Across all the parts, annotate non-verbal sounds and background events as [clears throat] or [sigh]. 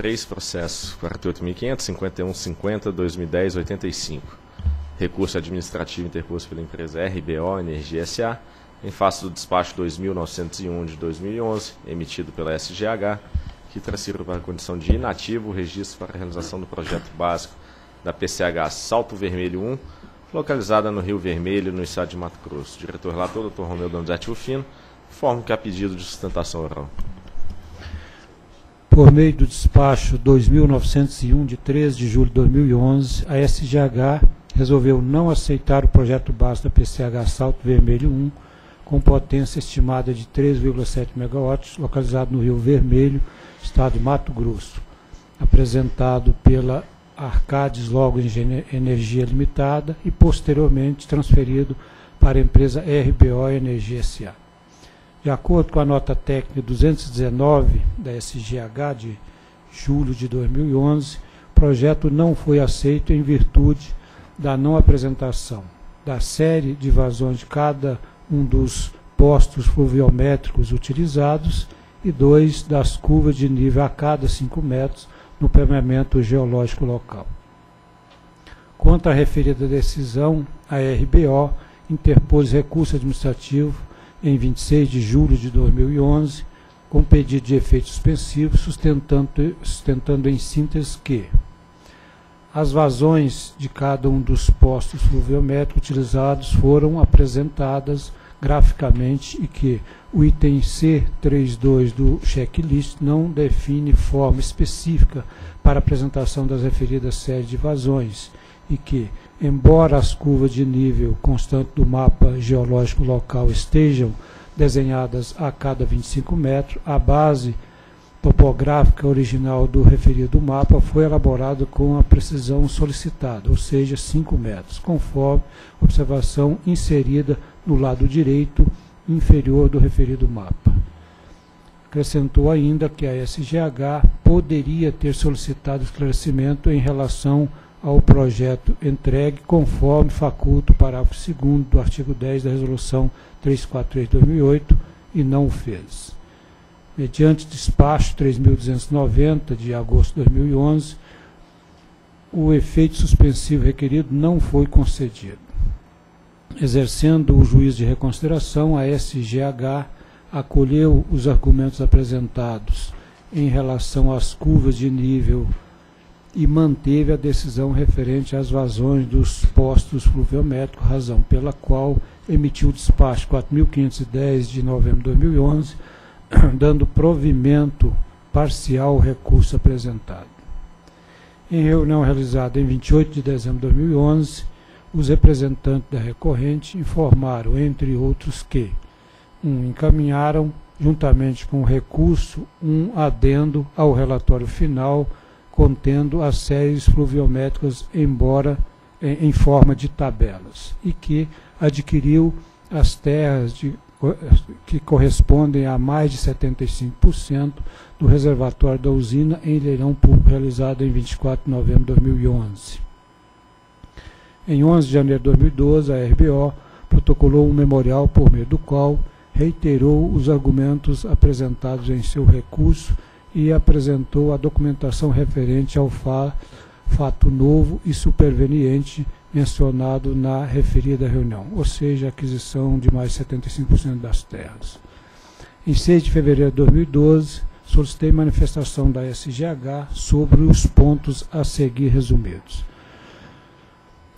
três processos: 48.500, 5150, 2010, 85. Recurso administrativo interposto pela empresa RBO Energia SA, em face do despacho 2901 de 2011, emitido pela SGH, que transferiu para a condição de inativo o registro para a realização do projeto básico da PCH Salto Vermelho 1, localizada no Rio Vermelho, no estado de Mato Grosso. Diretor relator, Dr. Romeu Donizete Rufino, forma que há pedido de sustentação oral. Por meio do despacho 2901 de 13 de julho de 2011, a SGH resolveu não aceitar o projeto básico da PCH Salto Vermelho 1, com potência estimada de 3,7 MW, localizado no Rio Vermelho, estado de Mato Grosso, apresentado pela Arcades Logo Energia Limitada e posteriormente transferido para a empresa RBO Energia SA. De acordo com a nota técnica 219 da SGH de julho de 2011, o projeto não foi aceito em virtude da não apresentação da série de vazões de cada um dos postos fluviométricos utilizados e dois das curvas de nível a cada 5 metros no permeamento geológico local. Quanto à referida decisão, a RBO interpôs recurso administrativo em 26 de julho de 2011 com pedido de efeito suspensivo, sustentando, sustentando em síntese que as vazões de cada um dos postos fluviométricos utilizados foram apresentadas graficamente e que o item C32 do checklist não define forma específica para apresentação das referidas séries de vazões e que, embora as curvas de nível constante do mapa geológico local estejam desenhadas a cada 25 metros, a base topográfica original do referido mapa foi elaborada com a precisão solicitada, ou seja, 5 metros, conforme observação inserida no lado direito inferior do referido mapa. Acrescentou ainda que a SGH poderia ter solicitado esclarecimento em relação ao projeto entregue, conforme faculta o parágrafo 2 do artigo 10 da Resolução 343-2008, e não o fez. Mediante despacho 3.290 de agosto de 2011, o efeito suspensivo requerido não foi concedido. Exercendo o juízo de reconsideração, a SGH acolheu os argumentos apresentados em relação às curvas de nível e manteve a decisão referente às vazões dos postos fluviométricos, razão pela qual emitiu o despacho 4.510 de novembro de 2011, [coughs] dando provimento parcial ao recurso apresentado. Em reunião realizada em 28 de dezembro de 2011, os representantes da recorrente informaram, entre outros, que um, encaminharam, juntamente com o recurso, um adendo ao relatório final contendo as séries fluviométricas, embora em, em forma de tabelas, e que adquiriu as terras de, que correspondem a mais de 75% do reservatório da usina em leilão público realizado em 24 de novembro de 2011. Em 11 de janeiro de 2012, a RBO protocolou um memorial por meio do qual reiterou os argumentos apresentados em seu recurso e apresentou a documentação referente ao fa fato novo e superveniente mencionado na referida reunião, ou seja, aquisição de mais 75% das terras. Em 6 de fevereiro de 2012, solicitei manifestação da SGH sobre os pontos a seguir resumidos.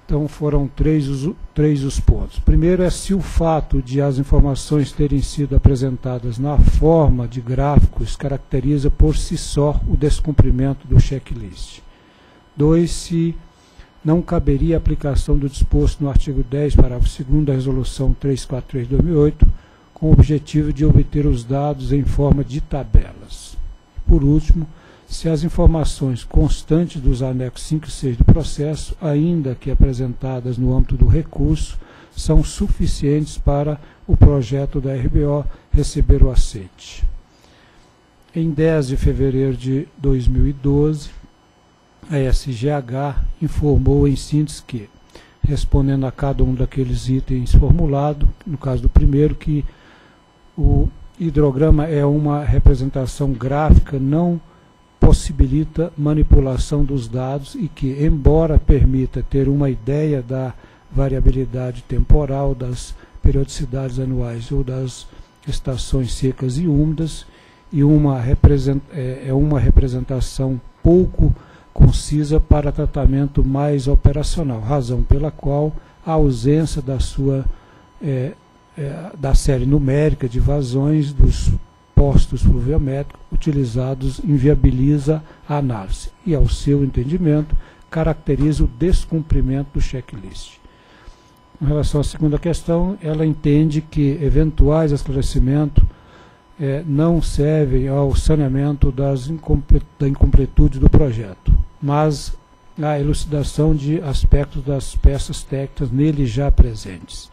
Então foram três os, três os pontos. Primeiro é se o fato de as informações terem sido apresentadas na forma de gráficos caracteriza por si só o descumprimento do checklist. Dois, se não caberia a aplicação do disposto no artigo 10, parágrafo 2 da Resolução 343-2008, com o objetivo de obter os dados em forma de tabelas. Por último, se as informações constantes dos anexos 5 e 6 do processo, ainda que apresentadas no âmbito do recurso, são suficientes para o projeto da RBO receber o aceite. Em 10 de fevereiro de 2012, a SGH informou em síntese que, respondendo a cada um daqueles itens formulados, no caso do primeiro, que o hidrograma é uma representação gráfica não possibilita manipulação dos dados e que, embora permita ter uma ideia da variabilidade temporal das periodicidades anuais ou das estações secas e úmidas, e uma é, é uma representação pouco concisa para tratamento mais operacional, razão pela qual a ausência da sua é, é, da série numérica de vazões dos postos pluviométricos utilizados inviabiliza a análise e, ao seu entendimento, caracteriza o descumprimento do checklist. Em relação à segunda questão, ela entende que eventuais esclarecimentos é, não servem ao saneamento das da incompletude do projeto, mas à elucidação de aspectos das peças técnicas nele já presentes.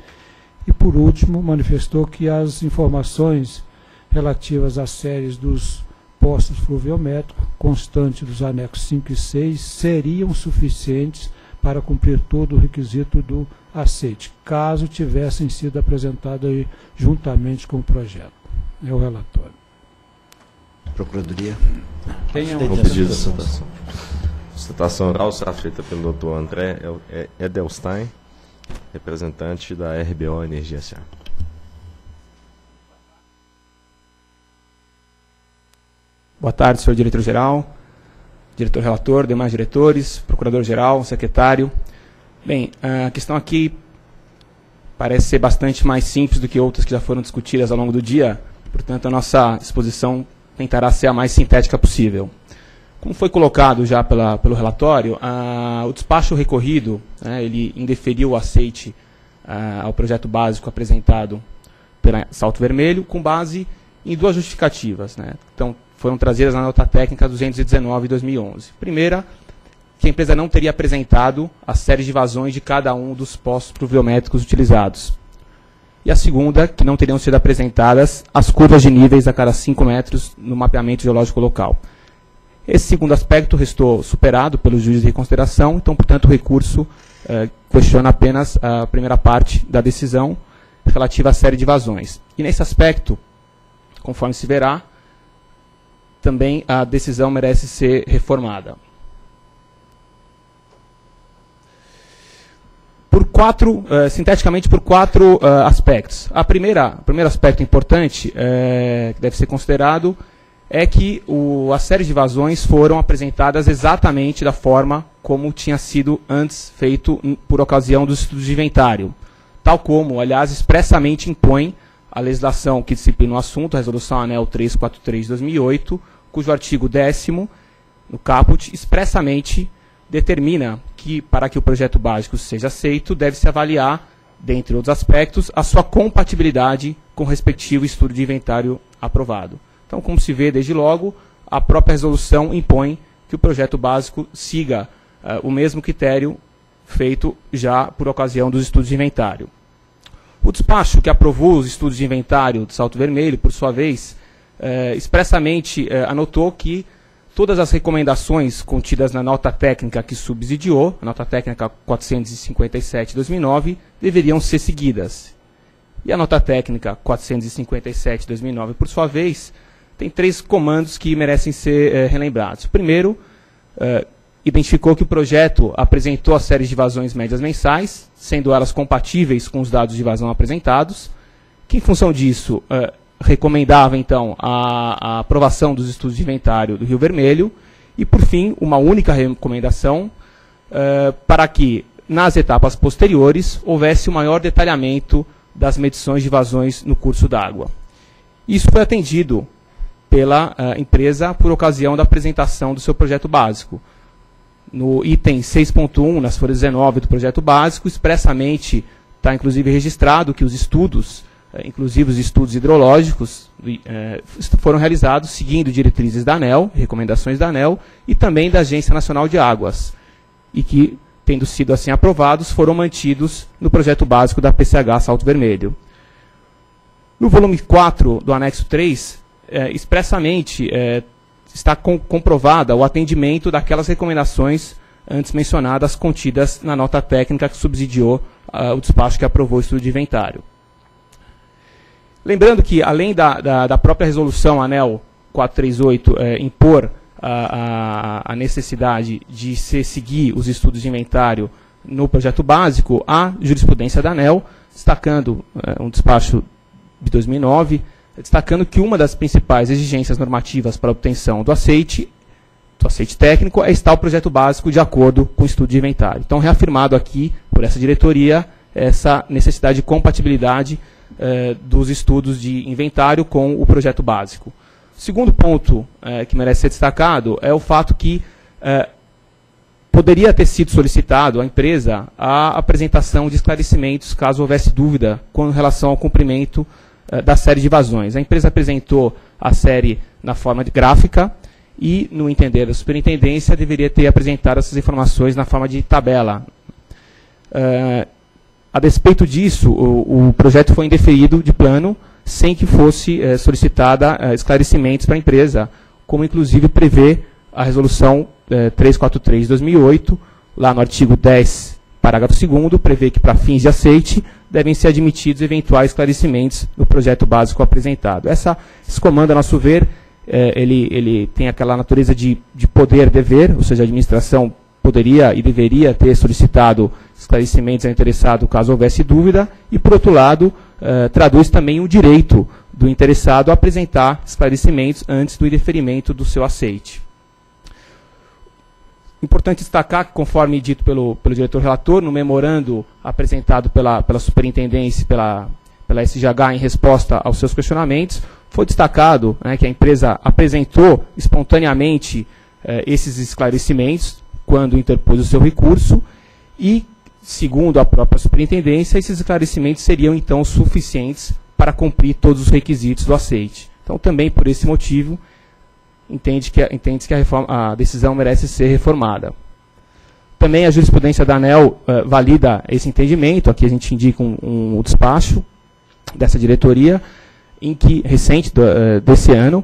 E, por último, manifestou que as informações relativas às séries dos postos fluviométricos constantes dos anexos 5 e 6 seriam suficientes para cumprir todo o requisito do aceite, caso tivessem sido apresentadas juntamente com o projeto. É o relatório. Procuradoria. Tem um pedido de citação. Citação oral será feita pelo Dr. André Edelstein, representante da RBO Energia S.A. Boa tarde, senhor diretor-geral, diretor-relator, demais diretores, procurador-geral, secretário. Bem, a questão aqui parece ser bastante mais simples do que outras que já foram discutidas ao longo do dia, portanto, a nossa exposição tentará ser a mais sintética possível. Como foi colocado já pela, pelo relatório, a, o despacho recorrido, né, ele indeferiu o aceite a, ao projeto básico apresentado pela Salto Vermelho, com base em duas justificativas. Né. Então, foram trazidas na nota técnica 219 de 2011. Primeira, que a empresa não teria apresentado a série de vazões de cada um dos postos pluviométricos utilizados. E a segunda, que não teriam sido apresentadas as curvas de níveis a cada 5 metros no mapeamento geológico local. Esse segundo aspecto restou superado pelo juiz de reconsideração, então, portanto, o recurso eh, questiona apenas a primeira parte da decisão relativa à série de vazões. E nesse aspecto, conforme se verá, também a decisão merece ser reformada. Por quatro, uh, sinteticamente por quatro uh, aspectos. A primeira, o primeiro aspecto importante uh, que deve ser considerado é que o, as séries de vazões foram apresentadas exatamente da forma como tinha sido antes feito por ocasião dos estudos de inventário, tal como, aliás, expressamente impõe a legislação que disciplina o assunto, a Resolução ANEL 343 de 2008, cujo artigo 10 no caput, expressamente determina que, para que o projeto básico seja aceito, deve-se avaliar, dentre outros aspectos, a sua compatibilidade com o respectivo estudo de inventário aprovado. Então, como se vê desde logo, a própria resolução impõe que o projeto básico siga uh, o mesmo critério feito já por ocasião dos estudos de inventário. O despacho que aprovou os estudos de inventário de Salto Vermelho, por sua vez, eh, expressamente eh, anotou que todas as recomendações contidas na nota técnica que subsidiou, a nota técnica 457-2009, deveriam ser seguidas. E a nota técnica 457-2009, por sua vez, tem três comandos que merecem ser eh, relembrados. Primeiro, identificou que o projeto apresentou a série de vazões médias mensais, sendo elas compatíveis com os dados de vazão apresentados, que em função disso uh, recomendava então a, a, aprovação dos estudos de inventário do Rio Vermelho, e por fim, uma única recomendação uh, para que nas etapas posteriores houvesse o um maior detalhamento das medições de vazões no curso d'água. Isso foi atendido pela uh, empresa por ocasião da apresentação do seu projeto básico no item 6.1, nas folhas 19 do projeto básico, expressamente está inclusive registrado que os estudos, eh, inclusive os estudos hidrológicos, eh, foram realizados seguindo diretrizes da ANEL, recomendações da ANEL e também da Agência Nacional de Águas, e que, tendo sido assim aprovados, foram mantidos no projeto básico da PCH Salto Vermelho. No volume 4 do anexo 3, eh, expressamente está com, comprovada o atendimento daquelas recomendações antes mencionadas contidas na nota técnica que subsidiou uh, o despacho que aprovou o estudo de inventário. Lembrando que, além da, da, da própria resolução ANEL 438 eh, impor a, a, a necessidade de se seguir os estudos de inventário no projeto básico, a jurisprudência da ANEL, destacando uh, um despacho de 2009, destacando que uma das principais exigências normativas para a obtenção do aceite, do aceite técnico, é estar o projeto básico de acordo com o estudo de inventário. Então, reafirmado aqui por essa diretoria essa necessidade de compatibilidade uh, dos estudos de inventário com o projeto básico. O segundo ponto uh, que merece ser destacado é o fato que poderia ter sido solicitado à empresa a apresentação de esclarecimentos caso houvesse dúvida com relação ao cumprimento uh, da série de vazões. A empresa apresentou a série na forma de gráfica e, no entender da superintendência, deveria ter apresentado essas informações na forma de tabela. Uh, a despeito disso, o, o, projeto foi indeferido de plano sem que fosse uh, solicitada esclarecimentos para a empresa, como inclusive prevê a resolução é, 343 de 2008, lá no artigo 10, parágrafo 2 prevê que para fins de aceite devem ser admitidos eventuais esclarecimentos no projeto básico apresentado. Essa, esse comando, a nosso ver, é, ele, ele tem aquela natureza de, de poder-dever, ou seja, a administração poderia e deveria ter solicitado esclarecimentos ao interessado caso houvesse dúvida, e, por outro lado, é, traduz também o direito do interessado a apresentar esclarecimentos antes do indeferimento do seu aceite. Importante destacar que, conforme dito pelo, pelo diretor relator, no memorando apresentado pela, pela superintendência, pela, pela SGH em resposta aos seus questionamentos, foi destacado né, que a empresa apresentou espontaneamente eh, esses esclarecimentos quando interpôs o seu recurso e, segundo a própria superintendência, esses esclarecimentos seriam então suficientes para cumprir todos os requisitos do aceite. Então, também por esse motivo, entende que, entende que a, reforma, a decisão merece ser reformada. Também a jurisprudência da ANEL uh, valida esse entendimento, aqui a gente indica um, um despacho dessa diretoria, em que, recente do, uh, desse ano,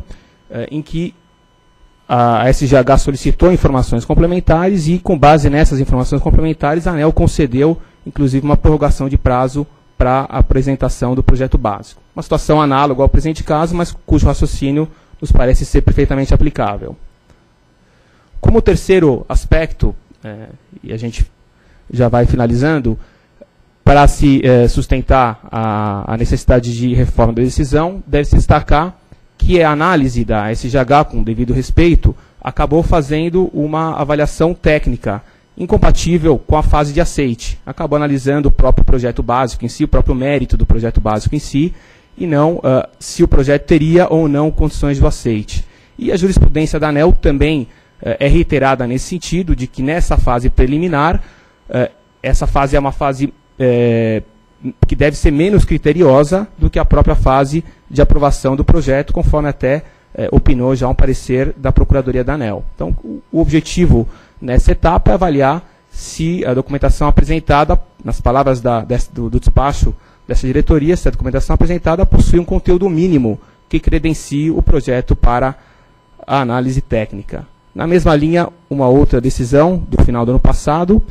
uh, em que a SGH solicitou informações complementares e, com base nessas informações complementares, a ANEL concedeu, inclusive, uma prorrogação de prazo para a apresentação do projeto básico. Uma situação análoga ao presente caso, mas cujo raciocínio nos parece ser perfeitamente aplicável. Como terceiro aspecto, é, e a gente já vai finalizando, para se é, sustentar a, a, necessidade de reforma da decisão, deve-se destacar que a análise da SGH, com devido respeito, acabou fazendo uma avaliação técnica incompatível com a fase de aceite. Acabou analisando o próprio projeto básico em si, o próprio mérito do projeto básico em si, e não uh, se o projeto teria ou não condições do aceite. E a jurisprudência da ANEL também uh, é reiterada nesse sentido, de que nessa fase preliminar, uh, essa fase é uma fase eh, que deve ser menos criteriosa do que a própria fase de aprovação do projeto, conforme até opinou já um parecer da Procuradoria da ANEL. Então, o objetivo nessa etapa é avaliar se a documentação apresentada, nas palavras da, do, do despacho dessa diretoria, se a documentação apresentada possui um conteúdo mínimo que credencie o projeto para a análise técnica. Na mesma linha, uma outra decisão do final do ano passado,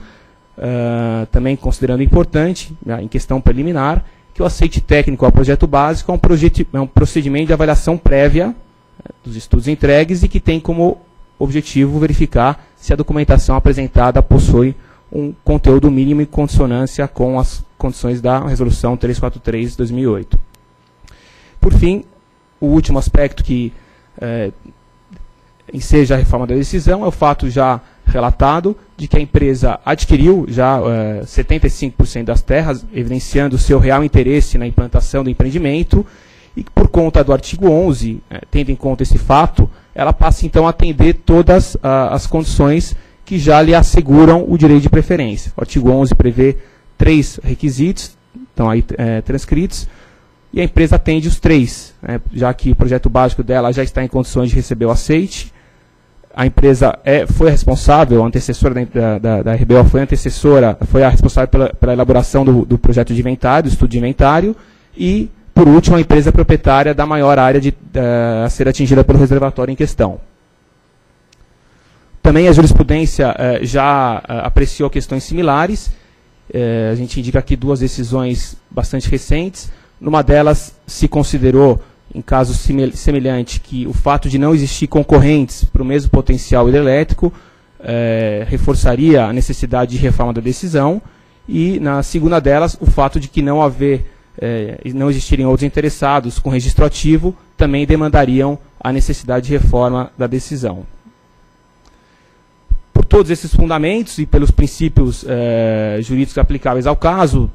uh, também considerando importante, uh, em questão preliminar, que o aceite técnico ao projeto básico é um, é um procedimento de avaliação prévia uh, dos estudos entregues e que tem como objetivo verificar se a documentação apresentada possui um conteúdo mínimo em consonância com as condições da Resolução 343 de 2008. Por fim, o último aspecto que é, enseja a reforma da decisão é o fato já relatado de que a empresa adquiriu já é, 75% das terras, evidenciando seu real interesse na implantação do empreendimento, e por conta do artigo 11, é, tendo em conta esse fato, ela passa então a atender todas a, as condições que já lhe asseguram o direito de preferência. O artigo 11 prevê três requisitos, estão aí é, transcritos, e a empresa atende os três, né, já que o projeto básico dela já está em condições de receber o aceite, a empresa é, foi responsável, a antecessora da, da, da RBO foi a antecessora, foi a responsável pela, pela elaboração do, do, projeto de inventário, do estudo de inventário, e, por último, a empresa proprietária da maior área de, a ser atingida pelo reservatório em questão. Também a jurisprudência eh, já eh, apreciou questões similares. Eh, a gente indica aqui duas decisões bastante recentes. Numa delas se considerou, em caso semelhante, que o fato de não existir concorrentes para o mesmo potencial hidrelétrico é, reforçaria a necessidade de reforma da decisão, e na segunda delas, o fato de que não haver, é, não existirem outros interessados com registro ativo, também demandariam a necessidade de reforma da decisão. Por todos esses fundamentos e pelos princípios é, jurídicos aplicáveis ao caso,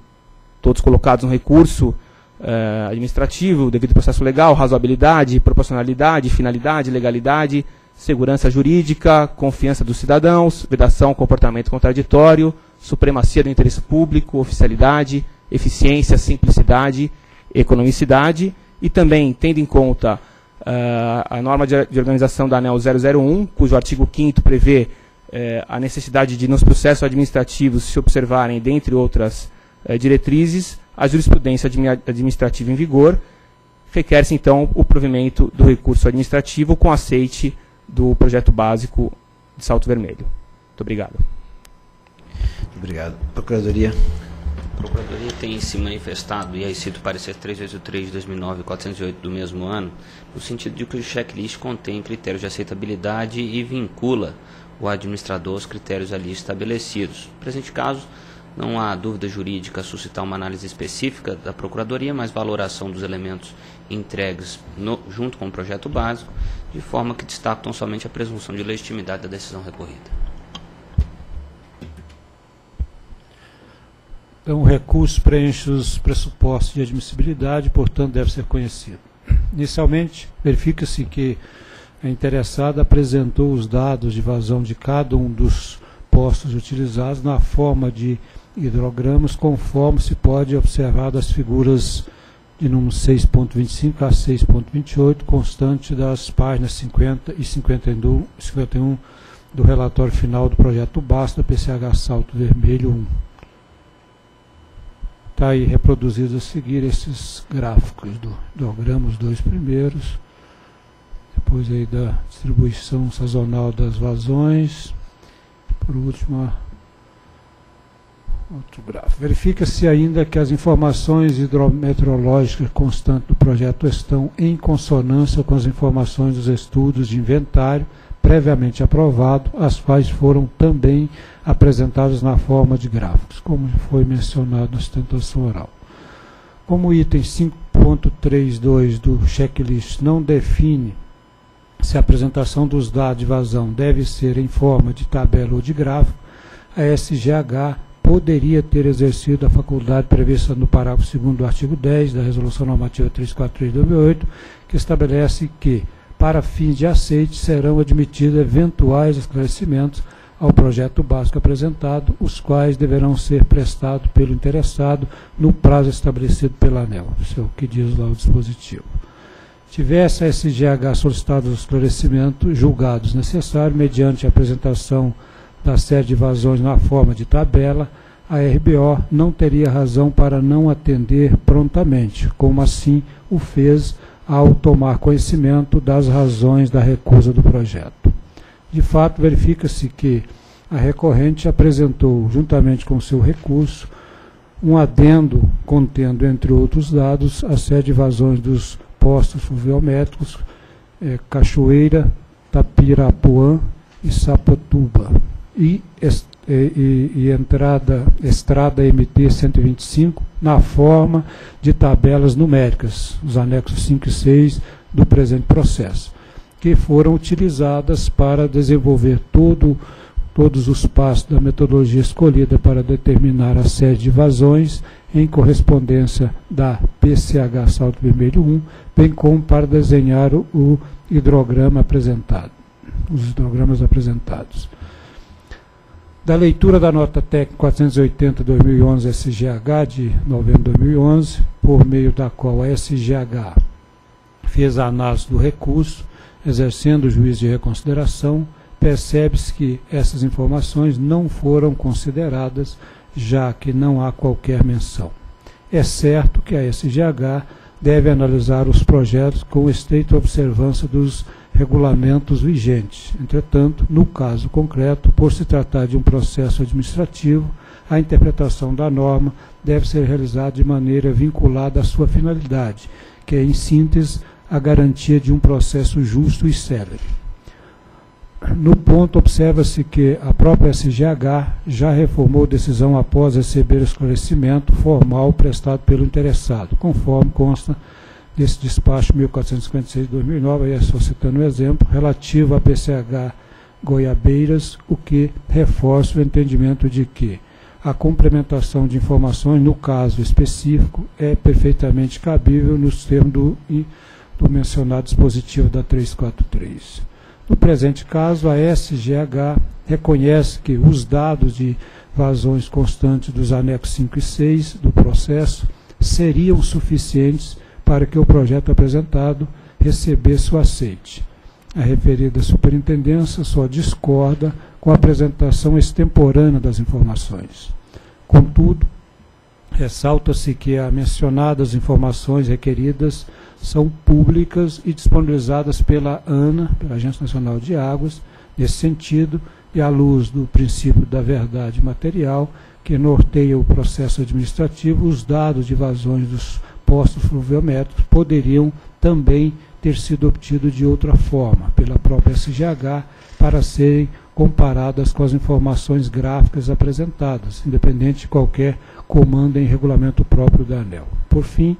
todos colocados no recurso é, administrativo, devido processo legal, razoabilidade, proporcionalidade, finalidade, legalidade, segurança jurídica, confiança dos cidadãos, vedação, comportamento contraditório, supremacia do interesse público, oficialidade, eficiência, simplicidade, economicidade e também tendo em conta uh, a norma de, de, organização da ANEL 001, cujo artigo 5 prevê uh, a necessidade de nos processos administrativos se observarem, dentre outras uh, diretrizes, a jurisprudência administrativa em vigor, requer-se então o provimento do recurso administrativo com aceite do projeto básico de Salto Vermelho. Muito obrigado. Obrigado. Procuradoria. A Procuradoria tem se manifestado, e aí cito o parecer 383 de 2009 e 408 do mesmo ano, no sentido de que o checklist contém critérios de aceitabilidade e vincula o administrador aos critérios ali estabelecidos. No presente caso, não há dúvida jurídica a suscitar uma análise específica da Procuradoria, mas valoração dos elementos entregues no, junto com o projeto básico, de forma que destacam somente a presunção de legitimidade da decisão recorrida. Então, o recurso preenche os pressupostos de admissibilidade, portanto, deve ser conhecido. Inicialmente, verifica-se que a interessada apresentou os dados de vazão de cada um dos postos utilizados na forma de hidrogramas, conforme se pode observar das figuras de número 6.25 a 6.28, constante das páginas 50 e 51, 51 do relatório final do projeto Basta, PCH Salto Vermelho 1. Está aí reproduzido a seguir esses gráficos do hidrograma, os dois primeiros, depois aí da distribuição sazonal das vazões, por último Outro gráfico. Verifica-se ainda que as informações hidrometeorológicas constantes do projeto estão em consonância com as informações dos estudos de inventário previamente aprovado, as quais foram também apresentadas na forma de gráficos, como foi mencionado na sustentação oral. Como o item 5.32 do checklist não define se a apresentação dos dados de vazão deve ser em forma de tabela ou de gráfico, a SGH poderia ter exercido a faculdade prevista no parágrafo 2 do artigo 10 da Resolução Normativa 343 de 2008, que estabelece que, para fins de aceite, serão admitidos eventuais esclarecimentos ao projeto básico apresentado, os quais deverão ser prestados pelo interessado no prazo estabelecido pela ANEL. Isso é o que diz lá o dispositivo. Tivesse a SGH solicitado os esclarecimentos julgados necessários mediante a apresentação da série de vazões na forma de tabela, a RBO não teria razão para não atender prontamente, como assim o fez ao tomar conhecimento das razões da recusa do projeto. De fato, verifica-se que a recorrente apresentou, juntamente com seu recurso, um adendo contendo, entre outros dados, a série de vazões dos postos fluviométricos é, Cachoeira, Tapirapuã e Sapotuba e, e, e entrada, estrada MT 125 na forma de tabelas numéricas, os anexos 5 e 6 do presente processo, que foram utilizadas para desenvolver todo, todos os passos da metodologia escolhida para determinar a série de vazões em correspondência da PCH Salto Vermelho 1, bem como para desenhar o, hidrograma apresentado, os hidrogramas apresentados. Da leitura da nota técnica 480-2011 SGH de novembro de 2011, por meio da qual a SGH fez a análise do recurso, exercendo o juízo de reconsideração, percebe-se que essas informações não foram consideradas, já que não há qualquer menção. É certo que a SGH deve analisar os projetos com estreita observância dos regulamentos vigentes. Entretanto, no caso concreto, por se tratar de um processo administrativo, a interpretação da norma deve ser realizada de maneira vinculada à sua finalidade, que é, em síntese, a garantia de um processo justo e célere. No ponto, observa-se que a própria SGH já reformou decisão após receber esclarecimento formal prestado pelo interessado, conforme consta desse despacho 1456-2009, aí estou citando um exemplo, relativo à PCH Goiabeiras, o que reforça o entendimento de que a complementação de informações, no caso específico, é perfeitamente cabível nos termos do, do mencionado dispositivo da 343. No presente caso, a SGH reconhece que os dados de vazões constantes dos anexos 5 e 6 do processo seriam suficientes para que o projeto apresentado recebesse o aceite. A referida superintendência só discorda com a apresentação extemporânea das informações. Contudo, ressalta-se que as mencionadas informações requeridas são públicas e disponibilizadas pela ANA, pela Agência Nacional de Águas, nesse sentido, e à luz do princípio da verdade material, que norteia o processo administrativo, os dados de vazões dos postos fluviométricos poderiam também ter sido obtidos de outra forma, pela própria SGH, para serem comparadas com as informações gráficas apresentadas, independente de qualquer comando em regulamento próprio da ANEL. Por fim,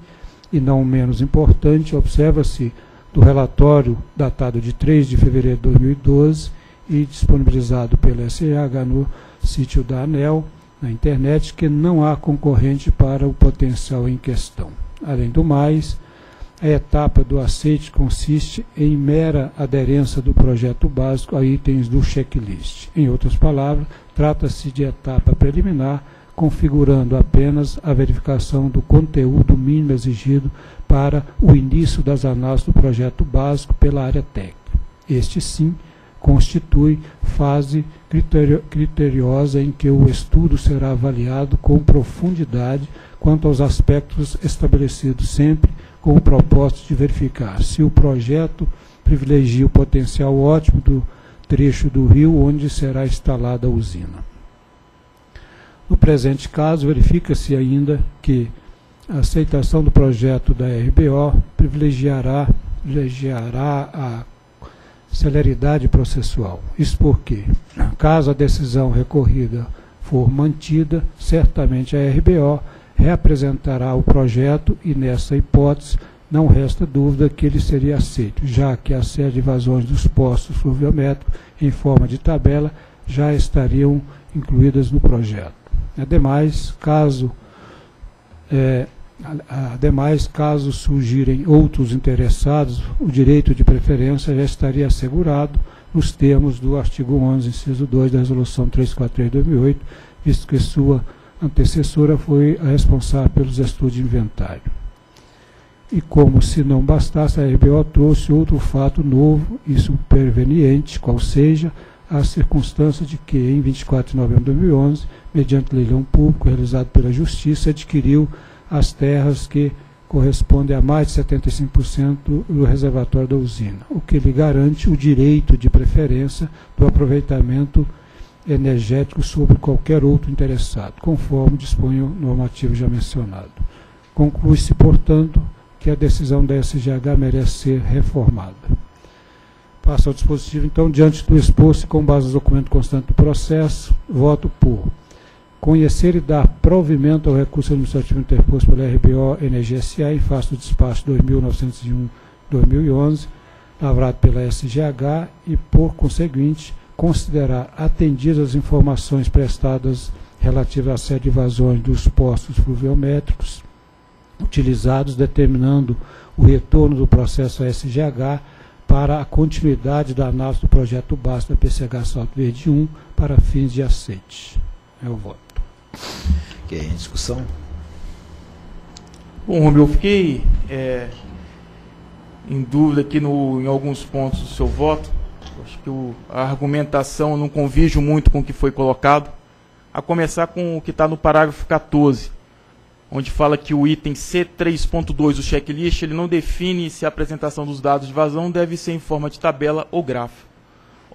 e não menos importante, observa-se do relatório datado de 3 de fevereiro de 2012 e disponibilizado pela SEH no sítio da ANEL, na internet, que não há concorrente para o potencial em questão. Além do mais, a etapa do aceite consiste em mera aderência do projeto básico a itens do checklist. Em outras palavras, trata-se de etapa preliminar, configurando apenas a verificação do conteúdo mínimo exigido para o início das análises do projeto básico pela área técnica. Este, sim, constitui fase criterio criteriosa em que o estudo será avaliado com profundidade quanto aos aspectos estabelecidos sempre com o propósito de verificar se o projeto privilegia o potencial ótimo do trecho do rio onde será instalada a usina. No presente caso, verifica-se ainda que a aceitação do projeto da RBO privilegiará, privilegiará a celeridade processual. Isso porque, caso a decisão recorrida for mantida, certamente a RBO reapresentará o projeto e, nessa hipótese, não resta dúvida que ele seria aceito, já que a série de vazões dos postos fluviométricos em forma de tabela já estariam incluídas no projeto. Ademais, caso é, Ademais, caso surgirem outros interessados, o direito de preferência já estaria assegurado nos termos do artigo 11, inciso 2 da Resolução 343 de 2008, visto que sua antecessora foi a responsável pelos estudos de inventário. E como se não bastasse, a RBO trouxe outro fato novo e superveniente, qual seja a circunstância de que, em 24 de novembro de 2011, mediante leilão público realizado pela Justiça, adquiriu as terras que correspondem a mais de 75% do reservatório da usina, o que lhe garante o direito de preferência do aproveitamento energético sobre qualquer outro interessado, conforme dispõe o normativo já mencionado. Conclui-se, portanto, que a decisão da SGH merece ser reformada. Passo ao dispositivo, então, diante do exposto e com base no documento constante do processo, voto por conhecer e dar provimento ao recurso administrativo interposto pela RBO Energia SA em face do despacho 2901-2011, lavrado pela SGH e, por conseguinte, considerar atendidas as informações prestadas relativas à série de vazões dos postos fluviométricos utilizados, determinando o retorno do processo SGH para a continuidade da análise do projeto básico da PCH Salto Verde 1 para fins de aceite. É o voto. Ok, em discussão? Bom, Romeu, eu fiquei é, em dúvida aqui no, em alguns pontos do seu voto. Acho que o, a argumentação não convive muito com o que foi colocado. A começar com o que está no parágrafo 14, onde fala que o item C3.2 do checklist ele não define se a apresentação dos dados de vazão deve ser em forma de tabela ou grafo.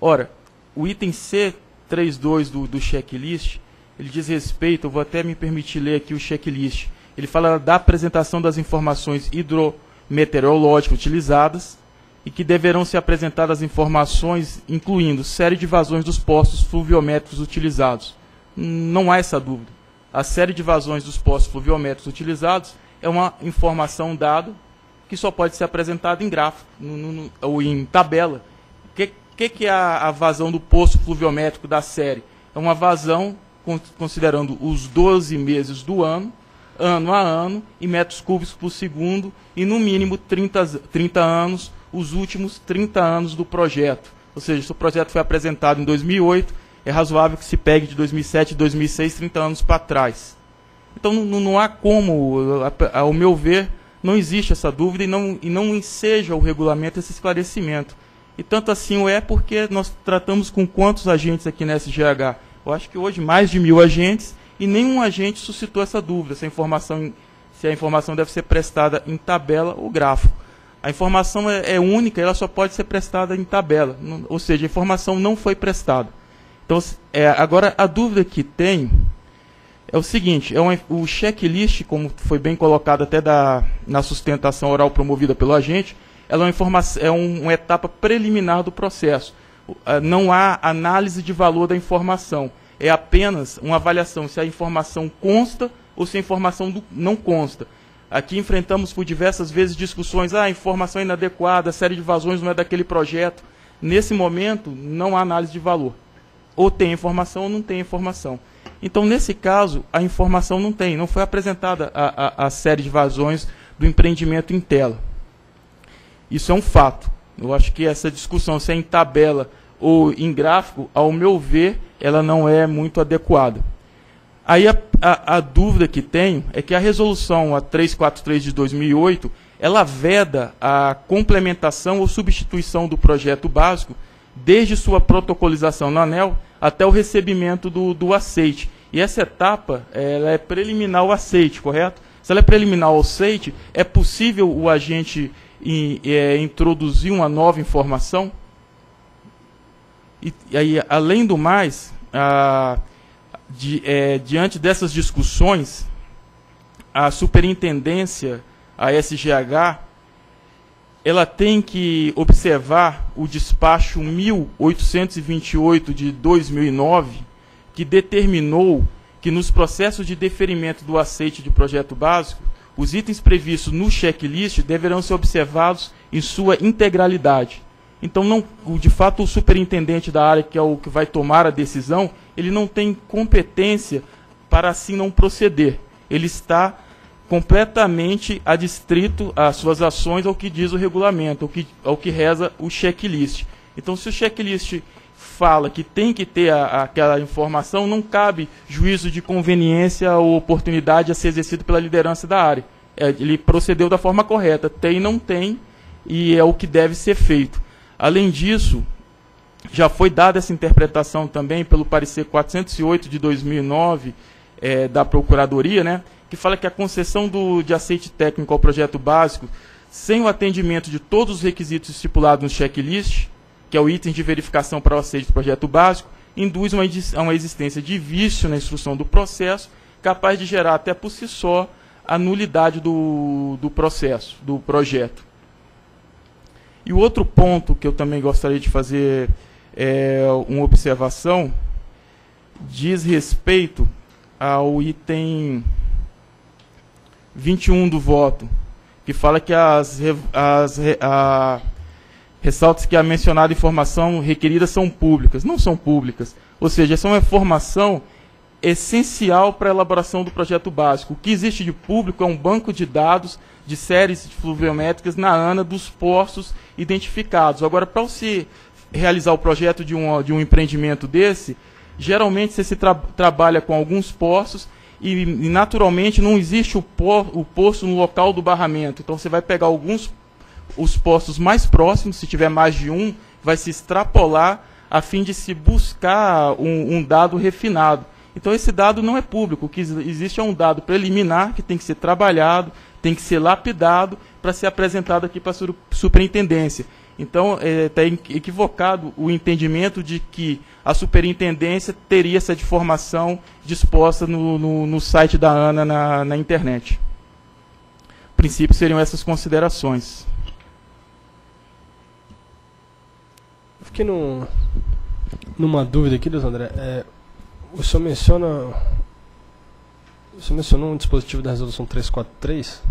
Ora, o item C32 do, do checklist, ele diz respeito, eu vou até me permitir ler aqui o checklist. Ele fala da apresentação das informações hidro meteorológica utilizadas e que deverão ser apresentadas informações incluindo série de vazões dos postos fluviométricos utilizados. Não há essa dúvida. A série de vazões dos postos fluviométricos utilizados é uma informação dada que só pode ser apresentada em gráfico no, no, ou em tabela. O que, que, que, é a, a vazão do poço fluviométrico da série? É uma vazão considerando os 12 meses do ano, ano a ano, em metros cúbicos por segundo, e no mínimo 30, 30 anos, os últimos 30 anos do projeto. Ou seja, se o projeto foi apresentado em 2008, é razoável que se pegue de 2007, 2006, 30 anos para trás. Então não, não há como, ao meu ver, não existe essa dúvida e não, e não enseja o regulamento esse esclarecimento. E tanto assim o é porque nós tratamos com quantos agentes aqui na SGH? Eu acho que hoje mais de mil agentes e nenhum agente suscitou essa dúvida se a informação, se a informação deve ser prestada em tabela ou gráfico. A informação é, é única, ela só pode ser prestada em tabela, ou seja, a informação não foi prestada. Então, é, agora a dúvida que tem é o seguinte: é um, o checklist, como foi bem colocado até da, na sustentação oral promovida pelo agente, ela é, uma, é um, uma etapa preliminar do processo. Não há análise de valor da informação. É apenas uma avaliação se a informação consta ou se a informação do, não consta. Aqui enfrentamos por diversas vezes discussões, ah, informação é inadequada, série de vazões não é daquele projeto. Nesse momento, não há análise de valor. Ou tem informação ou não tem informação. Então, nesse caso, a informação não tem, não foi apresentada a, a, a série de vazões do empreendimento em tela. Isso é um fato. Eu acho que essa discussão, se é em tabela ou em gráfico, ao meu ver, ela não é muito adequada. Aí a, a, a, dúvida que tenho é que a resolução a 343 de 2008, ela veda a complementação ou substituição do projeto básico desde sua protocolização no ANEL até o recebimento do, do aceite. E essa etapa ela é preliminar ao aceite, correto? Se ela é preliminar ao aceite, é possível o agente in, é, introduzir uma nova informação? E, e aí, além do mais, a, de, é, diante dessas discussões, a superintendência, a SGH, ela tem que observar o despacho 1828 de 2009, que determinou que nos processos de deferimento do aceite de projeto básico, os itens previstos no checklist deverão ser observados em sua integralidade. Então, não, de fato, o superintendente da área, que é o que vai tomar a decisão, ele não tem competência para assim não proceder. Ele está completamente adstrito às suas ações ao que diz o regulamento, ao que, ao que reza o checklist. Então, se o checklist fala que tem que ter a, aquela informação, não cabe juízo de conveniência ou oportunidade a ser exercido pela liderança da área. É, ele procedeu da forma correta. Tem, não tem, e é o que deve ser feito. Além disso, já foi dada essa interpretação também pelo parecer 408 de 2009 é, da Procuradoria, né, que fala que a concessão do, de aceite técnico ao projeto básico, sem o atendimento de todos os requisitos estipulados no checklist, que é o item de verificação para o aceite do projeto básico, induz uma, a uma existência de vício na instrução do processo, capaz de gerar até por si só a nulidade do, do processo, do projeto. E o outro ponto que eu também gostaria de fazer é, uma observação diz respeito ao item 21 do voto, que fala que as, as a, ressalta que a mencionada informação requerida são públicas. Não são públicas. Ou seja, essa é uma informação essencial para a elaboração do projeto básico. O que existe de público é um banco de dados de séries fluviométricas na ANA dos postos identificados. Agora, para se realizar o projeto de um, de um empreendimento desse, geralmente você se tra trabalha com alguns postos e, e naturalmente não existe o, por, o posto no local do barramento. Então você vai pegar alguns os postos mais próximos, se tiver mais de um, vai se extrapolar a fim de se buscar um, um dado refinado. Então esse dado não é público, o que existe é um dado preliminar que tem que ser trabalhado, tem que ser lapidado para ser apresentado aqui para a superintendência. Então está é, equivocado o entendimento de que a superintendência teria essa informação disposta no, no, no site da ANA na, na internet. princípio, seriam essas considerações. Eu fiquei num, numa dúvida aqui, doutor André. É, o senhor menciona. O senhor mencionou um dispositivo da resolução 343,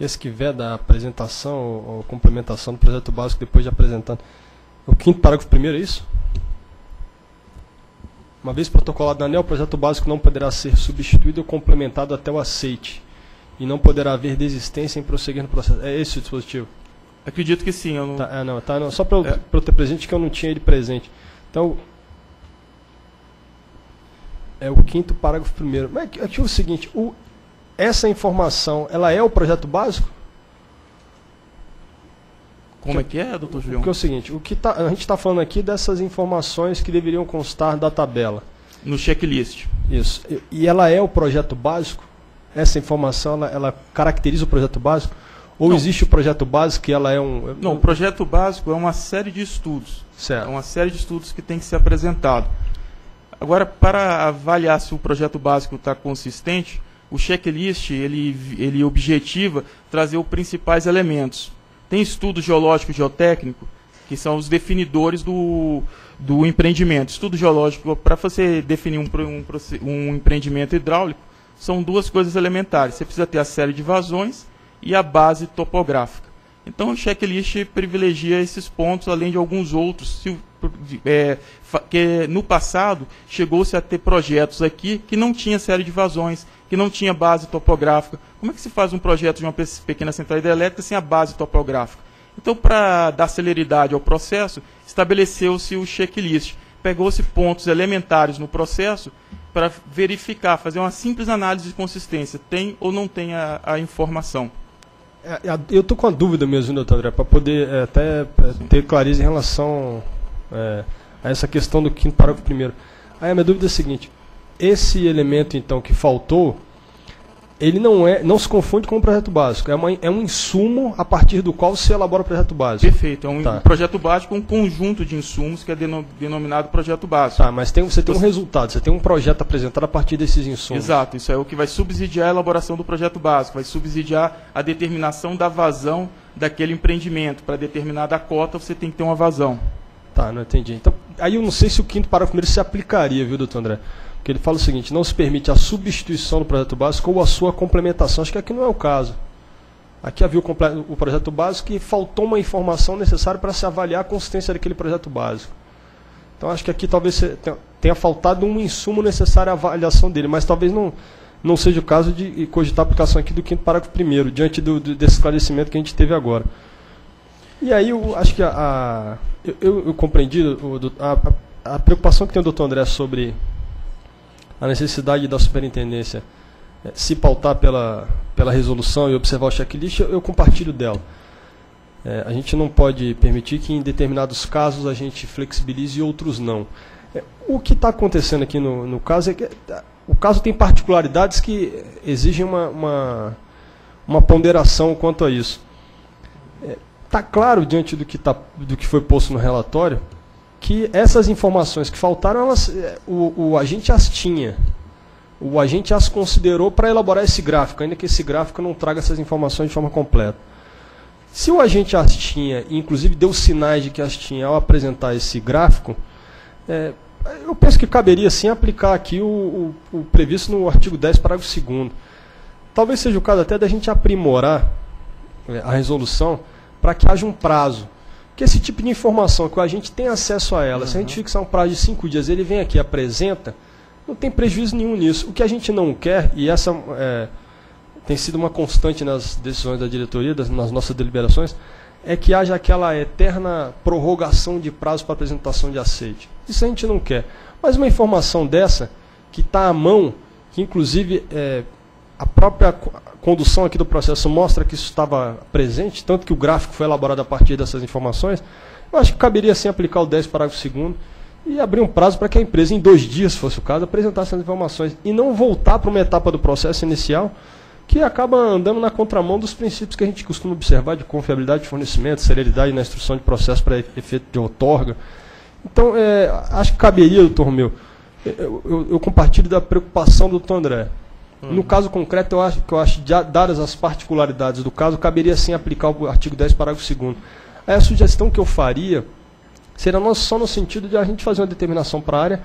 que é esse que veda a apresentação ou, ou complementação do projeto básico depois de apresentando. O quinto parágrafo primeiro é isso? Uma vez protocolado na ANEL, o projeto básico não poderá ser substituído ou complementado até o aceite. E não poderá haver desistência em prosseguir no processo. É esse o dispositivo? Acredito que sim. Eu não... Tá, é, não, tá, não, só para eu, É. eu ter presente que eu não tinha ele presente. Então, é o quinto parágrafo primeiro. Mas aqui, aqui é o seguinte, o, essa informação, ela é o projeto básico? Como é que é, doutor Julião? Porque é o seguinte, o que tá, a gente está falando aqui dessas informações que deveriam constar da tabela. No checklist. Isso. E, e ela é o projeto básico? Essa informação, ela, ela caracteriza o projeto básico? Ou Não. existe o projeto básico que ela é um... Não, o projeto básico é uma série de estudos. É Certo. uma série de estudos que tem que ser apresentado. Agora, para avaliar se o projeto básico está consistente, o checklist ele, ele objetiva trazer os principais elementos. Tem estudo geológico e geotécnico, que são os definidores do, do empreendimento. Estudo geológico, para você definir um, um, um empreendimento hidráulico, são duas coisas elementares. Você precisa ter a série de vazões e a base topográfica. Então o checklist privilegia esses pontos, além de alguns outros. Se é, que no passado chegou-se a ter projetos aqui que não tinha série de vazões, que não tinha base topográfica. Como é que se faz um projeto de uma pe- pequena central hidrelétrica sem a base topográfica? Então, para dar celeridade ao processo, estabeleceu-se o checklist. Pegou-se pontos elementares no processo para verificar, fazer uma simples análise de consistência. Tem ou não tem a, a informação. É, é, Eu estou com a dúvida mesmo, doutor André, para poder é, até ter clareza em relação é, a essa questão do quinto parágrafo primeiro. Aí a minha dúvida é a seguinte: esse elemento então que faltou, ele não é, não se confunde com o projeto básico. É, uma, é um insumo a partir do qual se elabora o projeto básico. Perfeito. É um Tá. projeto básico, um conjunto de insumos que é deno- denominado projeto básico. Tá, mas tem, você tem um resultado, você tem um projeto apresentado a partir desses insumos. Exato, isso é o que vai subsidiar a elaboração do projeto básico, vai subsidiar a determinação da vazão daquele empreendimento. Para determinada cota, você tem que ter uma vazão. Tá, não entendi. Então, aí eu não sei se o quinto parágrafo primeiro se aplicaria, viu, doutor André? Porque ele fala o seguinte, não se permite a substituição do projeto básico ou a sua complementação. Acho que aqui não é o caso. Aqui havia o, projeto básico e faltou uma informação necessária para se avaliar a consistência daquele projeto básico. Então acho que aqui talvez tenha- faltado um insumo necessário à avaliação dele, mas talvez não, não seja o caso de cogitar a aplicação aqui do quinto parágrafo primeiro, diante do, desse esclarecimento que a gente teve agora. E aí eu acho que a, a- eu, eu- compreendi o, a- a preocupação que tem o doutor André sobre a necessidade da superintendência eh, se pautar pela, pela resolução e observar o checklist, eu, eu compartilho dela. Eh, a gente não pode permitir que em determinados casos a gente flexibilize e outros não. Eh, o que está acontecendo aqui no, no caso é que o caso tem particularidades que exigem uma, uma, uma ponderação quanto a isso. Está claro, diante do que, tá, do que foi posto no relatório, que essas informações que faltaram, elas, eh, o, o agente as tinha. O agente as considerou para elaborar esse gráfico, ainda que esse gráfico não traga essas informações de forma completa. Se o agente as tinha, e inclusive deu sinais de que as tinha ao apresentar esse gráfico, eh, eu penso que caberia sim aplicar aqui o, o- o previsto no artigo 10, parágrafo 2 Talvez seja o caso até da gente aprimorar eh, a resolução para que haja um prazo. Que esse tipo de informação, que o agente tem acesso a ela, se a gente fixar um prazo de cinco dias, ele vem aqui e apresenta, não tem prejuízo nenhum nisso. O que a gente não quer, e essa é, tem sido uma constante nas decisões da diretoria, das, nas nossas deliberações, é que haja aquela eterna prorrogação de prazo para apresentação de aceite. Isso a gente não quer. Mas uma informação dessa, que está à mão, que inclusive é, a própria condução aqui do processo mostra que isso estava presente, tanto que o gráfico foi elaborado a partir dessas informações, eu acho que caberia sim aplicar o 10 parágrafo 2 e abrir um prazo para que a empresa, em dois dias, se fosse o caso, apresentasse essas informações e não voltar para uma etapa do processo inicial que acaba andando na contramão dos princípios que a gente costuma observar de confiabilidade de fornecimento, celeridade na instrução de processo para efeito de outorga. Então, é, acho que caberia, doutor Romeu, eu, eu- eu compartilho da preocupação do doutor André. No caso concreto, eu acho que eu acho, dadas as particularidades do caso, caberia sim aplicar o artigo 10, parágrafo 2 Aí a sugestão que eu faria seria só no sentido de a gente fazer uma determinação para a área,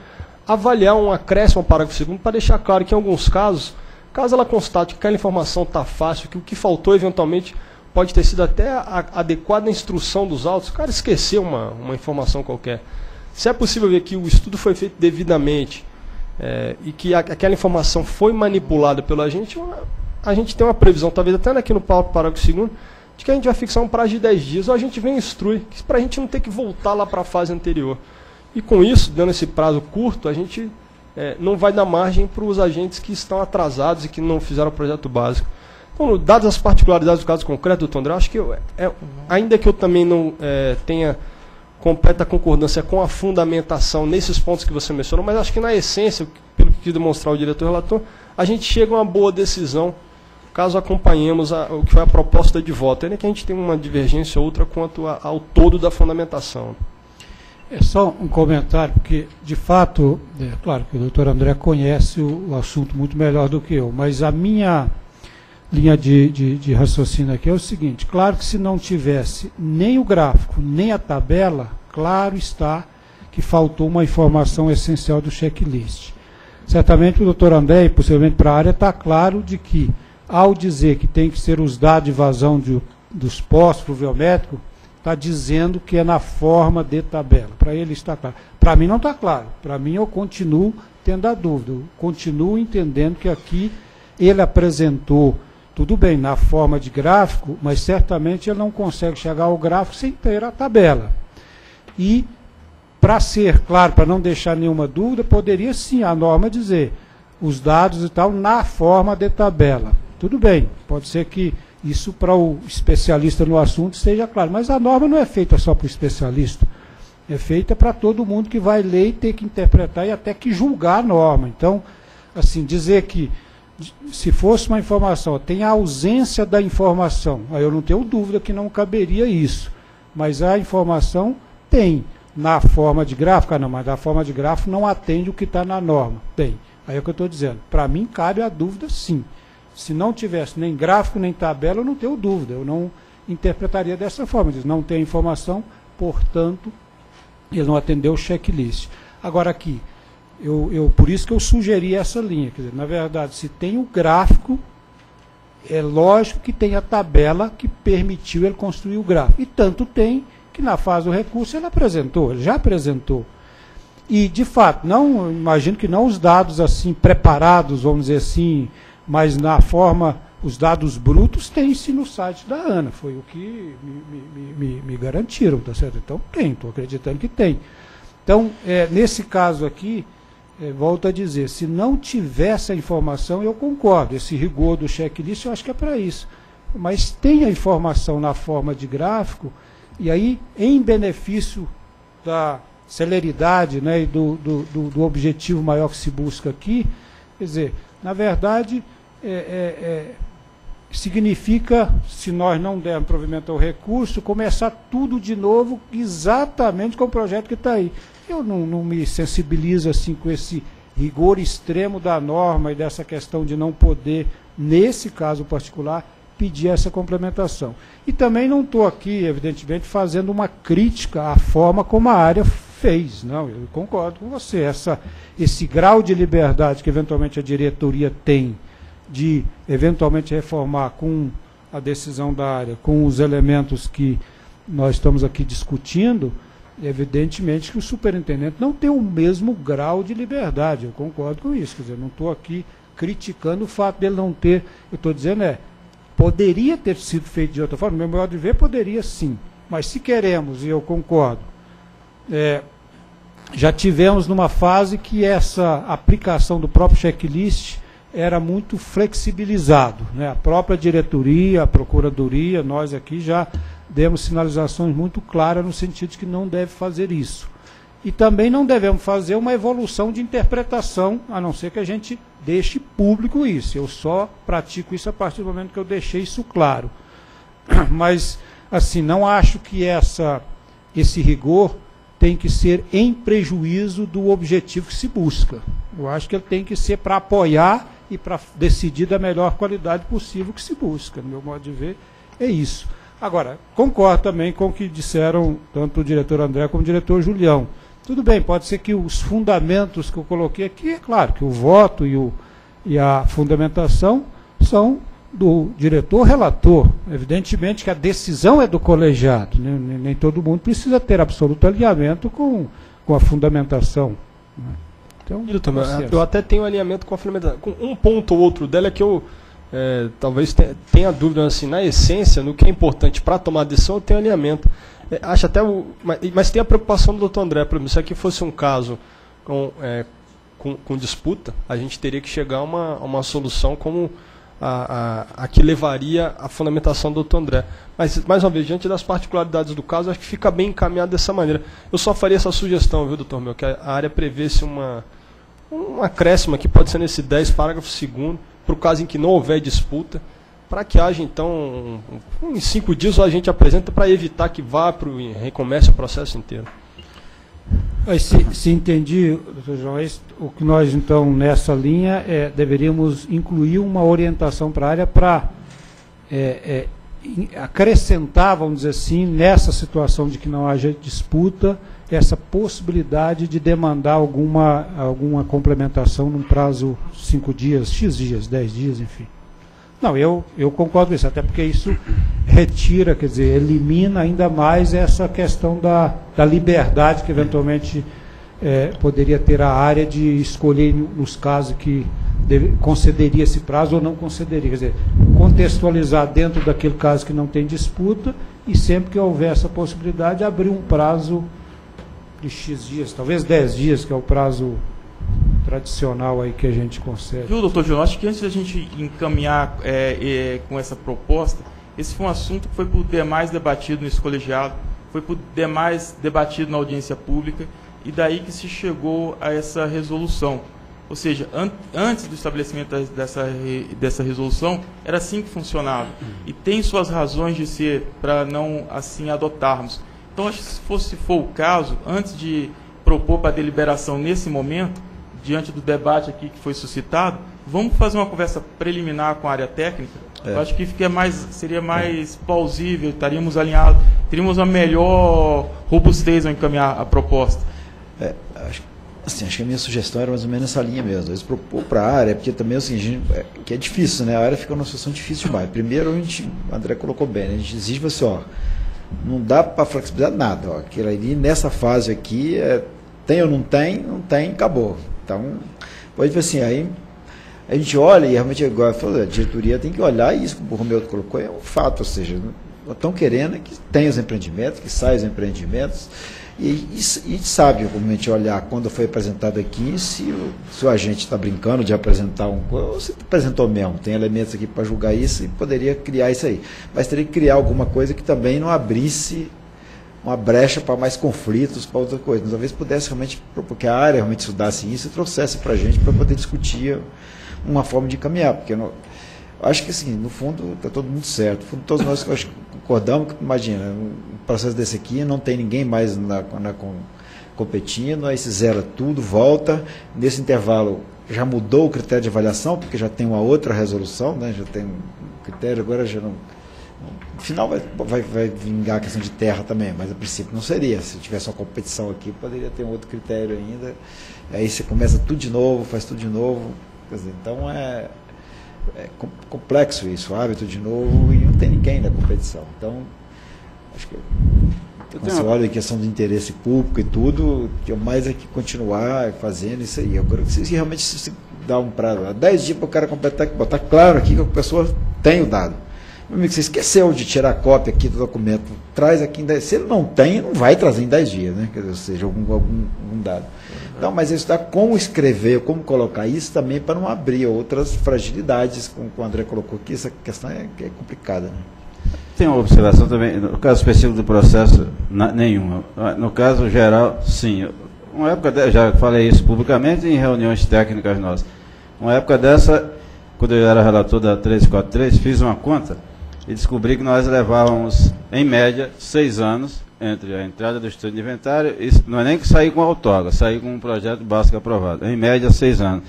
avaliar um acréscimo ao parágrafo 2 para deixar claro que em alguns casos, caso ela constate que aquela informação está fácil, que o que faltou eventualmente pode ter sido até a adequada instrução dos autos, o cara esqueceu uma, uma informação qualquer. Se é possível ver que o estudo foi feito devidamente, é, e que a, aquela informação foi manipulada pelo agente, a gente tem uma previsão, talvez até aqui no parágrafo segundo, de que a gente vai fixar um prazo de 10 dias, ou a gente vem e instrui, para a gente não ter que voltar lá para a fase anterior. E com isso, dando esse prazo curto, a gente é, não vai dar margem para os agentes que estão atrasados e que não fizeram o projeto básico. Então, dadas as particularidades do caso concreto, doutor André, acho que eu, é, ainda que eu também não é, tenha completa concordância com a fundamentação nesses pontos que você mencionou, mas acho que na essência, pelo que demonstrar o diretor relator, a gente chega a uma boa decisão caso acompanhemos a, o que foi a proposta de voto. É que a gente tem uma divergência ou outra quanto a, ao todo da fundamentação. É só um comentário, porque, de fato, é claro que o doutor André conhece o, o assunto muito melhor do que eu, mas a minha linha de, de, de, raciocínio aqui é o seguinte: claro que se não tivesse nem o gráfico, nem a tabela, claro está que faltou uma informação essencial do checklist. Certamente o doutor André, e possivelmente para a área, está claro de que, ao dizer que tem que ser os dados de vazão de, dos postos pluviométricos, está dizendo que é na forma de tabela. Para ele está claro. Para mim não está claro. Para mim eu continuo tendo a dúvida. Eu continuo entendendo que aqui ele apresentou tudo bem, na forma de gráfico, mas certamente ele não consegue chegar ao gráfico sem ter a tabela. E, para ser claro, para não deixar nenhuma dúvida, poderia sim a norma dizer os dados e tal na forma de tabela. Tudo bem, pode ser que isso para o especialista no assunto esteja claro, mas a norma não é feita só para o especialista, é feita para todo mundo que vai ler e ter que interpretar e até que julgar a norma. Então, assim, dizer que se fosse uma informação, tem a ausência da informação, aí eu não tenho dúvida que não caberia isso. Mas a informação tem na forma de gráfico, ah, não, mas a forma de gráfico não atende o que está na norma. Tem. Aí é o que eu estou dizendo. Para mim cabe a dúvida sim. Se não tivesse nem gráfico nem tabela, eu não tenho dúvida. Eu não interpretaria dessa forma. Diz, não tem informação, portanto, ele não atendeu o checklist. Agora aqui, eu, eu, por isso que eu sugeri essa linha. Quer dizer, na verdade, se tem o gráfico, é lógico que tem a tabela que permitiu ele construir o gráfico. E tanto tem que na fase do recurso ele apresentou, ele já apresentou. E, de fato, não imagino que não os dados assim preparados, vamos dizer assim, mas na forma, os dados brutos tem-se no site da ANA. Foi o que me, me, me, me garantiram, tá certo? Então tem, estou acreditando que tem. Então, é, nesse caso aqui, volto a dizer, se não tivesse a informação, eu concordo, esse rigor do checklist eu acho que é para isso. Mas tem a informação na forma de gráfico, e aí, em benefício da celeridade né, e do, do, do, do objetivo maior que se busca aqui, quer dizer, na verdade, é, é, é, significa, se nós não dermos provimento ao recurso, começar tudo de novo exatamente com o projeto que está aí eu não, não me sensibilizo assim com esse rigor extremo da norma e dessa questão de não poder, nesse caso particular, pedir essa complementação. E também não estou aqui, evidentemente, fazendo uma crítica à forma como a área fez. Não, eu concordo com você. Essa, esse grau de liberdade que eventualmente a diretoria tem de eventualmente reformar com a decisão da área, com os elementos que nós estamos aqui discutindo, evidentemente que o superintendente não tem o mesmo grau de liberdade, eu concordo com isso, quer dizer, não estou aqui criticando o fato dele não ter, eu estou dizendo é, poderia ter sido feito de outra forma, no meu modo de ver, poderia sim, mas se queremos, e eu concordo, é, já tivemos numa fase que essa aplicação do próprio checklist era muito flexibilizado, né? a própria diretoria, a procuradoria, nós aqui já demos sinalizações muito claras no sentido de que não deve fazer isso. E também não devemos fazer uma evolução de interpretação, a não ser que a gente deixe público isso. Eu só pratico isso a partir do momento que eu deixei isso claro. [clears throat] Mas, assim, não acho que essa, esse rigor tem que ser em prejuízo do objetivo que se busca. Eu acho que ele tem que ser para apoiar e para decidir da melhor qualidade possível que se busca. No meu modo de ver, é isso. Agora, concordo também com o que disseram tanto o diretor André como o diretor Julião. Tudo bem, pode ser que os fundamentos que eu coloquei aqui, é claro que o voto e, o, e a fundamentação são do diretor relator. Evidentemente que a decisão é do colegiado, né? nem, nem todo mundo precisa ter absoluto alinhamento com, com a fundamentação. Né? Então, eu até tenho alinhamento com a fundamentação. Com um ponto ou outro dela é que eu é, talvez tenha dúvida assim, na essência, no que é importante para tomar decisão, eu tenho alinhamento. É, acho até o, mas, mas, tem a preocupação do doutor André, por exemplo, se aqui fosse um caso com, é, com, com, disputa, a gente teria que chegar a uma, a uma solução como a, a, a, que levaria a fundamentação do doutor André. Mas, mais uma vez, diante das particularidades do caso, acho que fica bem encaminhado dessa maneira. Eu só faria essa sugestão, viu, doutor meu, que a área prevesse uma, um acréscimo que pode ser nesse 10, parágrafo 2 para o caso em que não houver disputa, para que haja então, em cinco dias a gente apresenta para evitar que vá para o recomece o processo inteiro. Se, se entendi, doutor João, o que nós então nessa linha é deveríamos incluir uma orientação para a área para é, é, acrescentar, vamos dizer assim, nessa situação de que não haja disputa, essa possibilidade de demandar alguma, alguma complementação num prazo cinco dias, X dias, dez dias, enfim. Não, eu, eu concordo com isso, até porque isso retira, quer dizer, elimina ainda mais essa questão da, da liberdade que eventualmente é, poderia ter a área de escolher nos casos que deve, concederia esse prazo ou não concederia. Quer dizer, contextualizar dentro daquele caso que não tem disputa e sempre que houver essa possibilidade, abrir um prazo de X dias, talvez 10 dias, que é o prazo tradicional aí que a gente consegue. Viu, doutor João? Acho que antes da gente encaminhar é, é, com essa proposta, esse foi um assunto que foi por demais debatido no colegiado, foi por demais debatido na audiência pública, e daí que se chegou a essa resolução. Ou seja, an antes do estabelecimento dessa, dessa resolução, era assim que funcionava. E tem suas razões de ser para não assim adotarmos. Então, acho que se fosse for o caso, antes de propor para deliberação nesse momento, diante do debate aqui que foi suscitado, vamos fazer uma conversa preliminar com a área técnica. É. Eu acho que fica mais, seria mais é. plausível, estaríamos alinhados, teríamos uma melhor robustez ao encaminhar a proposta. É, acho, assim, acho que a minha sugestão era mais ou menos essa linha mesmo. Vezes propor para a área, porque também assim, gente, é, que é difícil, né? A área fica numa situação difícil demais. Primeiro, a gente, o André colocou bem, né? a gente exige assim, ó, não dá para flexibilizar nada. Ó. Aquilo ali, nessa fase aqui, é, tem ou não tem, não tem, acabou. Então, pode assim, aí a gente olha e realmente, falou, a diretoria tem que olhar e isso que o Romeu colocou é um fato, ou seja, estão querendo que tenha os empreendimentos, que saiam os empreendimentos, e, e, e sabe, gente olhar quando foi apresentado aqui, se o, se o agente está brincando de apresentar um ou se apresentou mesmo, tem elementos aqui para julgar isso e poderia criar isso aí. Mas teria que criar alguma coisa que também não abrisse uma brecha para mais conflitos, para outra coisa. Talvez pudesse realmente, porque a área realmente estudasse isso e trouxesse para a gente para poder discutir uma forma de caminhar. Porque não, acho que, assim, no fundo, está todo mundo certo. No fundo, todos nós concordamos que, imagina, um processo desse aqui não tem ninguém mais na, na com, competindo, aí se zera tudo, volta. Nesse intervalo já mudou o critério de avaliação, porque já tem uma outra resolução, né? já tem um critério, agora já não. No final vai, vai, vai vingar a questão de terra também, mas a princípio não seria. Se tivesse uma competição aqui, poderia ter um outro critério ainda. Aí você começa tudo de novo, faz tudo de novo. Quer dizer, então é, é complexo isso, o hábito de novo, e não tem ninguém na competição. Então, acho que quando você olha a questão de interesse público e tudo, que é mais é que continuar fazendo isso aí. Agora, se realmente se dá um prazo, 10 dias para o cara completar, botar claro aqui que a pessoa tem o dado. Meu amigo, você esqueceu de tirar cópia aqui do documento, traz aqui em 10 Se ele não tem, não vai trazer em 10 dias, né? Quer dizer, ou seja, algum, algum, algum dado. Então, mas isso dá como escrever, como colocar isso também para não abrir outras fragilidades, como o André colocou aqui, essa questão é, é complicada. Né? Tem uma observação também, no caso específico do processo, na, nenhuma. No caso geral, sim. Uma época, já falei isso publicamente em reuniões técnicas nossas. Uma época dessa, quando eu era relator da 343, fiz uma conta e descobri que nós levávamos, em média, seis anos entre a entrada do estudo de inventário, e não é nem que sair com autógrafo, sair com um projeto básico aprovado. Em média, seis anos.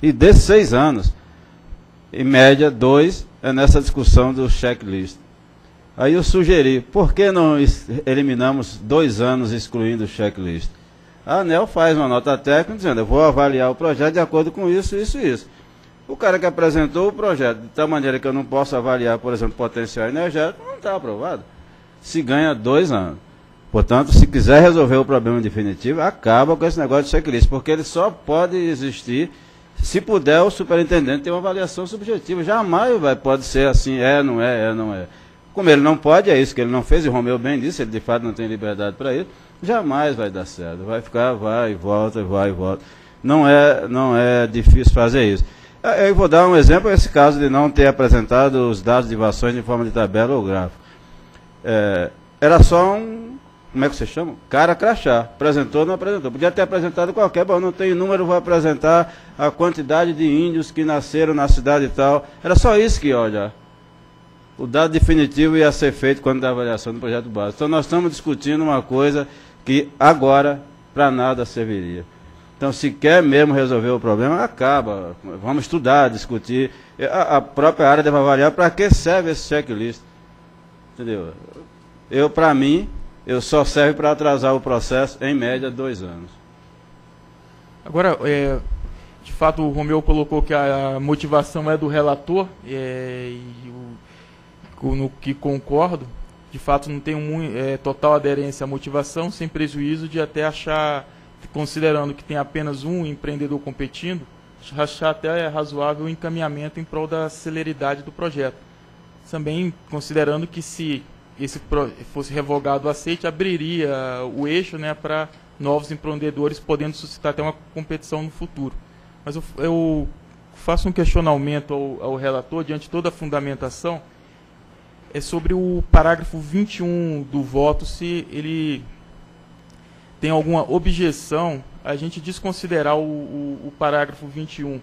E desses seis anos, Em média, dois é nessa discussão do checklist. Aí eu sugeri, por que não eliminamos dois anos excluindo o checklist? A ANEL faz uma nota técnica dizendo, eu vou avaliar o projeto de acordo com isso, isso e isso. O cara que apresentou o projeto, de tal maneira que eu não posso avaliar, por exemplo, potencial energético, não está aprovado. Se ganha dois anos. Portanto, se quiser resolver o problema definitivo, acaba com esse negócio de checklist, porque ele só pode existir se puder o superintendente ter uma avaliação subjetiva. Jamais vai, pode ser assim, é, não é, é, não é. Como ele não pode, é isso que ele não fez, e o Romeu bem disse, ele de fato não tem liberdade para isso, jamais vai dar certo. Vai ficar, vai e volta, vai e volta. Não é, não é difícil fazer isso. É, eu vou dar um exemplo, esse caso de não ter apresentado os dados de vações em forma de tabela ou gráfico. É, era só um, como é que você chama? Cara crachá. Apresentou, não apresentou. Podia ter apresentado qualquer, bom, não tem número, vou apresentar a quantidade de índios que nasceram na cidade e tal. Era só isso que ia olhar. O dado definitivo ia ser feito quando da avaliação do projeto básico. Então nós estamos discutindo uma coisa que agora para nada serviria. Então, se quer mesmo resolver o problema, acaba. Vamos estudar, discutir. A, a própria área deve avaliar para que serve esse checklist. Entendeu? Eu, para mim, eu só serve para atrasar o processo, em média, dois anos. Agora, é, de fato, o Romeu colocou que a motivação é do relator, é, e o, no que concordo, de fato não tenho muito, é, total aderência à motivação, sem prejuízo de até achar, considerando que tem apenas um empreendedor competindo, achar até razoável o encaminhamento em prol da celeridade do projeto. Também considerando que se esse fosse revogado o aceite, abriria o eixo né, para novos empreendedores, podendo suscitar até uma competição no futuro. Mas eu, eu faço um questionamento ao, ao, relator, diante de toda a fundamentação, é sobre o parágrafo 21 do voto, se ele tem alguma objeção a gente desconsiderar o, o, o parágrafo 21,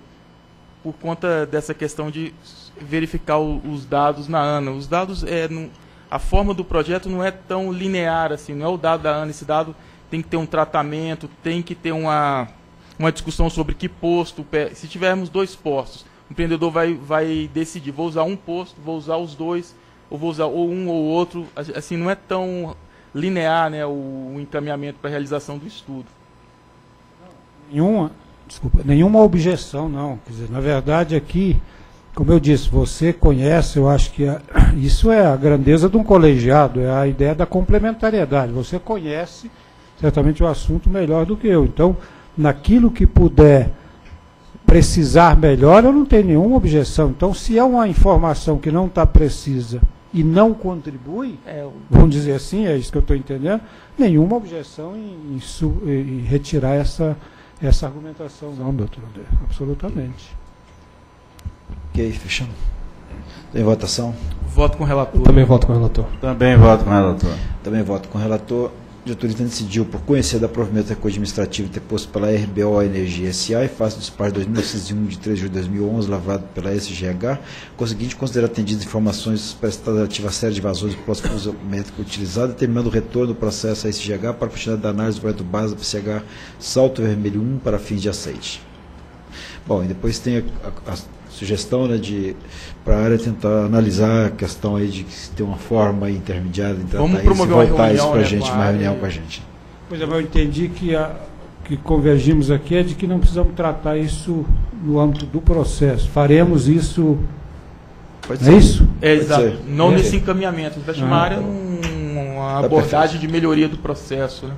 por conta dessa questão de verificar o, os dados na ANA. Os dados é, não, a forma do projeto não é tão linear assim, não é o dado da ANA, esse dado tem que ter um tratamento, tem que ter uma, uma discussão sobre que posto, se tivermos dois postos, o empreendedor vai, vai decidir, vou usar um posto, vou usar os dois, ou vou usar ou um ou outro, assim, não é tão linear né, o, encaminhamento para a realização do estudo. Nenhuma, desculpa, nenhuma objeção, não. Quer dizer, na verdade, aqui como eu disse, você conhece, eu acho que a, [coughs] isso é a grandeza de um colegiado, é a ideia da complementariedade. Você conhece certamente o assunto melhor do que eu. Então, naquilo que puder precisar melhor, eu não tenho nenhuma objeção. Então, se é uma informação que não está precisa e não contribui, é, vamos dizer assim, é isso que eu estou entendendo, nenhuma objeção em, em, em, retirar essa, essa argumentação, não, doutor André, absolutamente. Ok, fechando. Tem votação? Voto com o relator. também voto com o relator. Também voto com o relator. Também voto com o relator. A diretoria decidiu, por conhecer da provimento administrativo interposto pela RBO Energia SA e face do despacho 2001 de 3 de julho de 2011, lavrado pela SGH, conseguinte considerar atendidas informações prestadas relativas à série de vazões do próximo métrico utilizado, determinando o retorno do processo à SGH para a continuidade da análise do projeto base da PCH Salto Vermelho 1 para fins de aceite. Bom, e depois tem a, a, a sugestão né, de para a área tentar analisar a questão aí de ter uma forma intermediária de tratar Vamos promover isso e voltar isso para a né, gente, uma reunião com a gente. Pois é, mas eu entendi que a que convergimos aqui é de que não precisamos tratar isso no âmbito do processo. Faremos isso. Pode é isso? É, exato. Não é. nesse encaminhamento. A gente vai chamar ah, uma abordagem de melhoria do processo. Né?